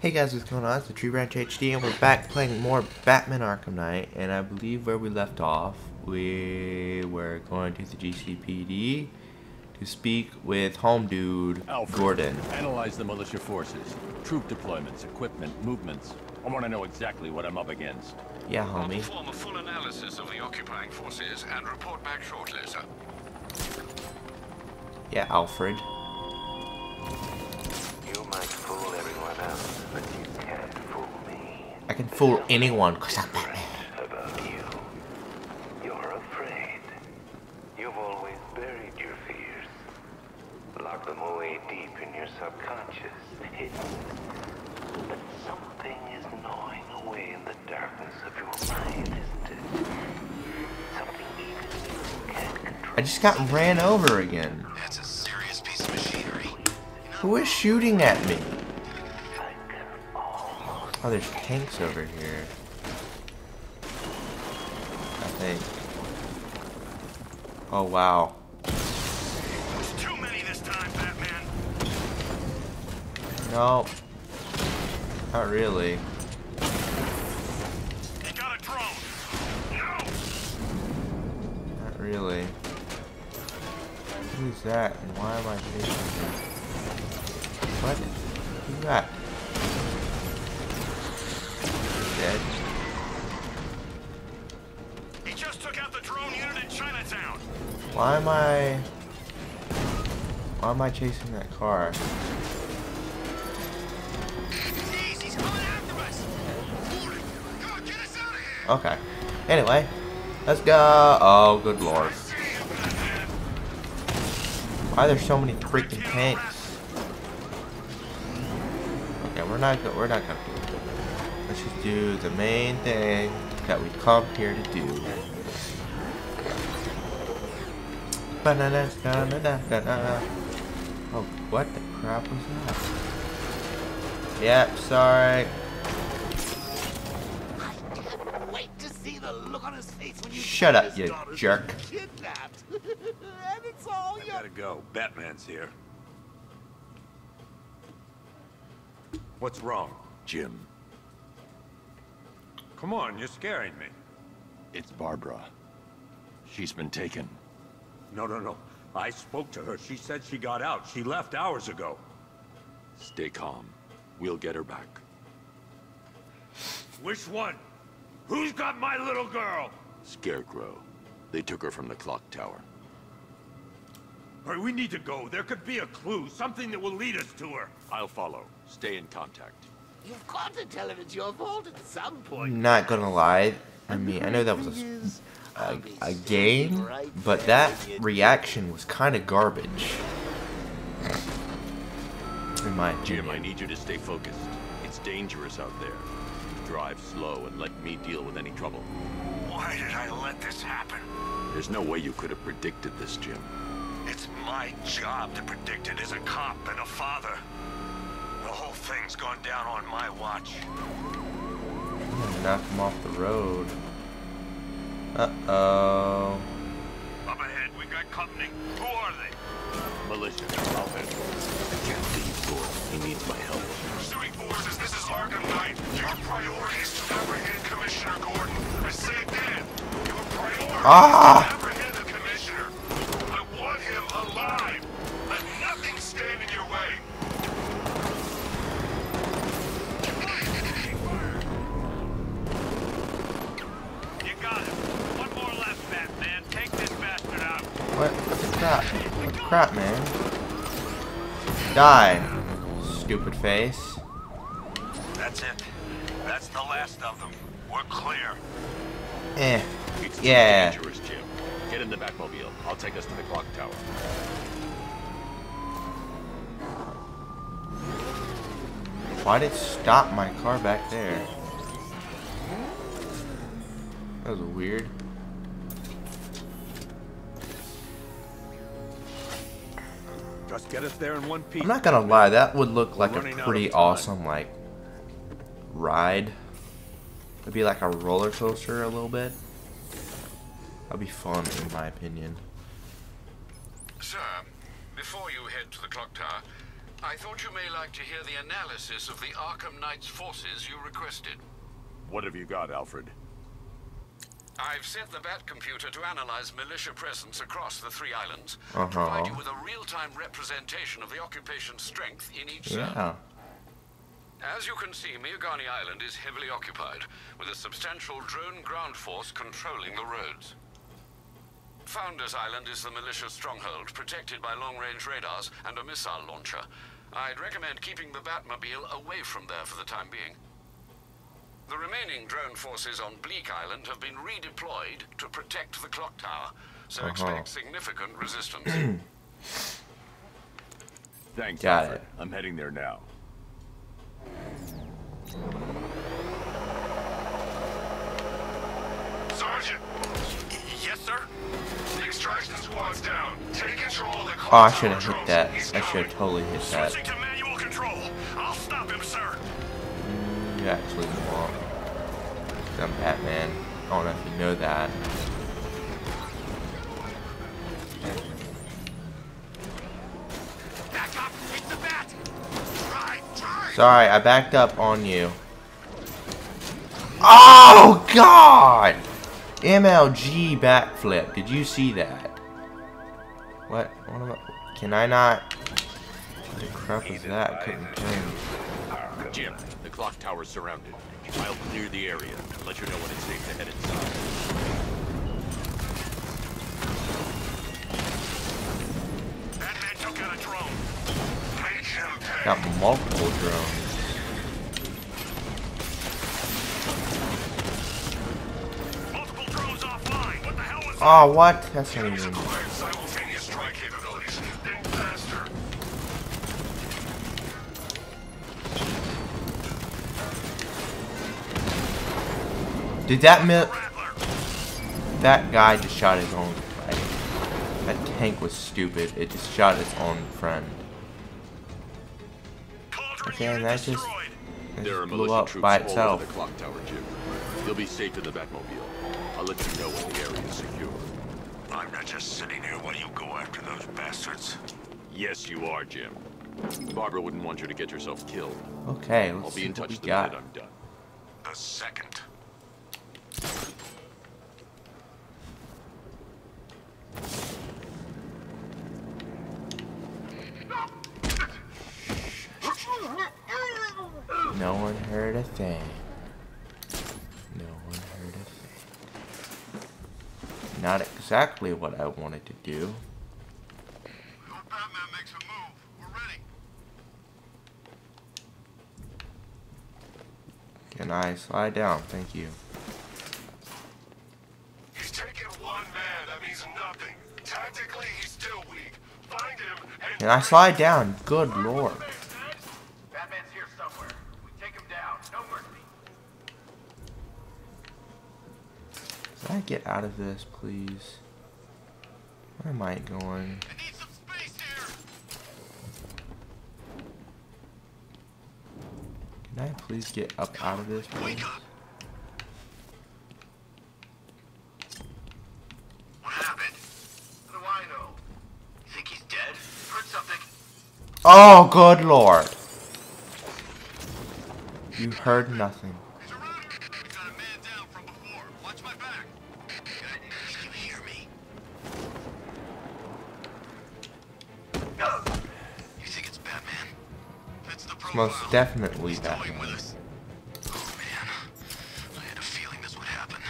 Hey guys, what's going on? It's the Tree Branch HD, and we're back playing more Batman Arkham Knight. And I believe where we left off, we were going to the GCPD to speak with Home Dude Alfred, Gordon. Analyze the militia forces, troop deployments, equipment, movements. I want to know exactly what I'm up against. Yeah, I'll homie. perform a full analysis of the occupying forces and report back shortly, sir. Yeah, Alfred. You might fool everyone else, but you can't fool me I can fool anyone because I'm Batman. about you. You're afraid. You've always buried your fears. Locked them away deep in your subconscious, hidden. But something is gnawing away in the darkness of your mind, isn't it? Something even you can't control. I just got ran over again. That's a serious piece of machinery. Who is shooting at me? I can almost Oh, there's tanks over here. I think. Oh, wow. Too many this time, Batman. No. Not really. You got a drone. No! Not really. Who's that and why am I chasing him? What? Who's that? Why am I... Why am I chasing that car? Okay. Anyway. Let's go. Oh, good lord. Why are there so many freaking tanks? Okay, we're not we're not gonna do it. Let's just do the main thing that we come here to do. Ba-na-na-na-na-na-na. Oh, what the crap was that? Yep, sorry. I can't wait to see the look on his face when you Shut up, you jerk. been Kidnapped. and it's all I gotta go. Batman's here. What's wrong, Jim? Come on, you're scaring me. It's Barbara. She's been taken. No, no, no. I spoke to her. She said she got out. She left hours ago. Stay calm. We'll get her back. Which one? Who's got my little girl? Scarecrow. They took her from the clock tower. All right, we need to go. There could be a clue, something that will lead us to her. I'll follow. Stay in contact. You've got to tell him it's your fault at some point. Not gonna lie. I mean, I know that was a, Is, a, I'll be a game, but that reaction was kind of garbage. In my Jim. I need you to stay focused. It's dangerous out there. Drive slow and let me deal with any trouble. Why did I let this happen? There's no way you could have predicted this, Jim. It's my job to predict it as a cop and a father. The whole thing's gone down on my watch. I'm gonna knock him off the road. Uh-oh. Up ahead, we got company. Who are they? Militia, I'll handle it. I can't leave Gordon. He needs my help. Pursuing forces, this is Arkham Knight. Your priority is to apprehend Commissioner Gordon. I say again, your priority Ah! Crap, man? Die. Stupid face. That's it. That's the last of them. We're clear. Eh. It's Yeah. dangerous, Jim. Get in the Batmobile. I'll take us to the clock tower. Why did it stop my car back there? That was weird. Just get us there in one piece. I'm not gonna lie, that would look like a running out of pretty awesome, like, ride. It'd be like a roller coaster a little bit. That'd be fun, in my opinion. Sir, before you head to the clock tower, I thought you may like to hear the analysis of the Arkham Knight's forces you requested. What have you got, Alfred? I've set the Bat computer to analyze militia presence across the three islands, Uh-huh. provide you with a real-time representation of the occupation's strength in each zone. Yeah. As you can see, Miagani Island is heavily occupied, with a substantial drone ground force controlling the roads. Founders Island is the militia stronghold, protected by long-range radars and a missile launcher. I'd recommend keeping the Batmobile away from there for the time being. The remaining drone forces on Bleak Island have been redeployed to protect the clock tower, so Uh-huh. expect significant resistance. Thanks, Got Alfred. it. I'm heading there now. Sergeant, Yes, sir? the extraction squad's down. Take control of the clock Oh, I should have hit that. I should have totally hit that. Switching to manual control. I'll stop him, sir. You actually won't. I'm Batman. I don't know that. Back up. The bat. Try, try. Sorry, I backed up on you. Oh God! MLG backflip. Did you see that? What? What am I? Can I not? What the crap was that? I couldn't turn. Jim, clock tower's surrounded. I'll clear the area and let you know when it's safe to head inside. Batman took out a drone. Make him pay. Got multiple drones. Multiple drones offline. What the hell was that? Oh, what? That's not even. Did that mil? Rattler. That guy just shot his own. Like, that tank was stupid. It just shot its own friend. Okay, and unit that just, destroyed. that There are just blew militia up troops by all itself. over the clock tower, Jim. You'll be safe in the Batmobile. I'll let you know when the area is secure. I'm not just sitting here while you go after those bastards. Yes, you are, Jim. Barbara wouldn't want you to get yourself killed. Okay, I'll let's be see in what touch we the got. minute I'm done. The second. No one heard a thing. No one heard a thing. Not exactly what I wanted to do. Hope Batman makes a move. We're ready. Can I slide down? Thank you. He's taken one man. That means nothing. Tactically, he's still weak. Find him and. Can I slide down? Good lord. Batman's here somewhere. We take him down. No mercy. Can I get out of this, please? Where am I going? I need some space here. Can I please get up out of this, please? Wake up. What happened? How do I know? You think he's dead? Heard something? Oh, good lord. You heard nothing. He's around here. Got a man down from before. Watch my back. Good. Can you hear me? You think it's Batman? That's the It's profile. Most definitely He's toying with us. Oh man, I had a feeling this would happen.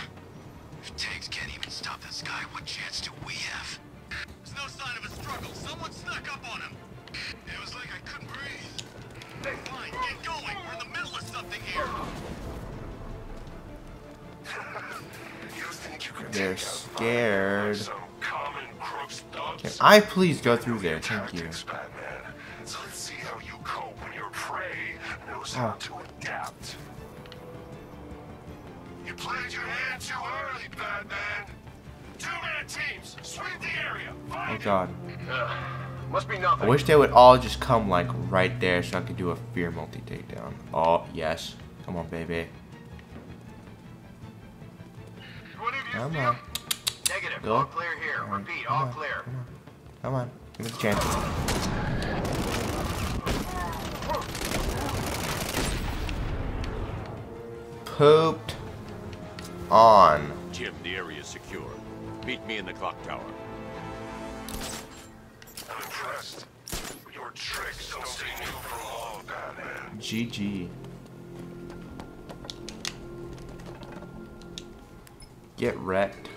If tanks can't even stop this guy, what chance do we have? There's no sign of a struggle. Someone snuck up on him. It was like I couldn't breathe. Hey, fine, get going. We're in the middle of something here. You think you can They're scared. Some common crooks Can? I please go through there? Thank you. Knows how Oh. to adapt. You played your hand too early, Batman. Two-man teams, sweep the area. Oh Find god. Must be nothing. I wish they would all just come like right there so I could do a fear multi takedown. Oh, yes. Come on, baby. Come on. Negative. Go. All clear here. Alright, Repeat. come All on, clear. Come on. Come on. Give me the chance. Pooped on. Jim, the area is secure. Meet me in the clock tower. I'm impressed. Your tricks don't stay new for long, Batman. GG. Get wrecked.